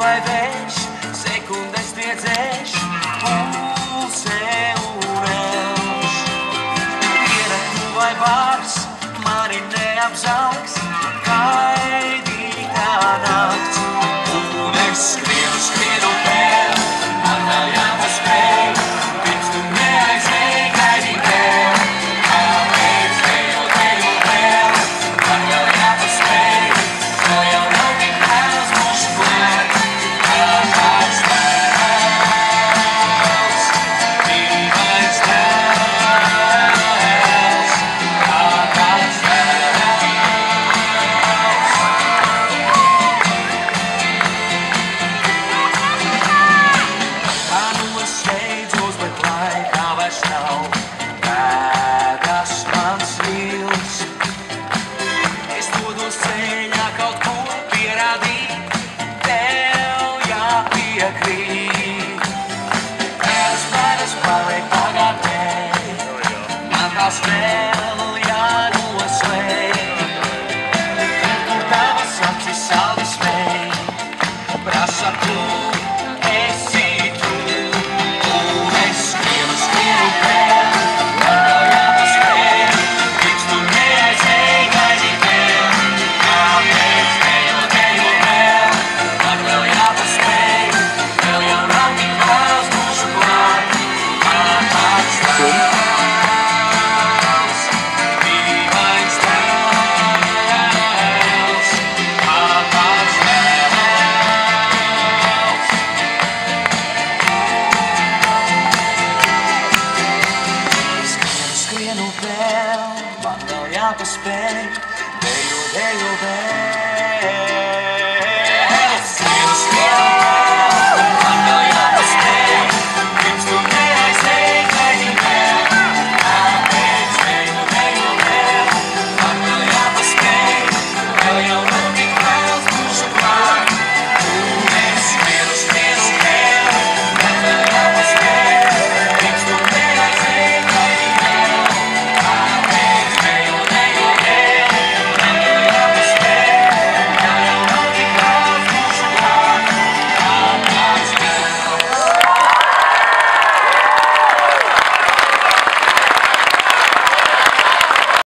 vai vējš, sekundes tiedzēš, pulsē un elš. Diena tu vai bārs, mani neapzaugs, kaidi. piekrīt. Es vairs paliek pagātnē, man tās vēl jānoslēg. Tur tavas acis saldi smēj, prasa tu. out to spend. There, oh, oh.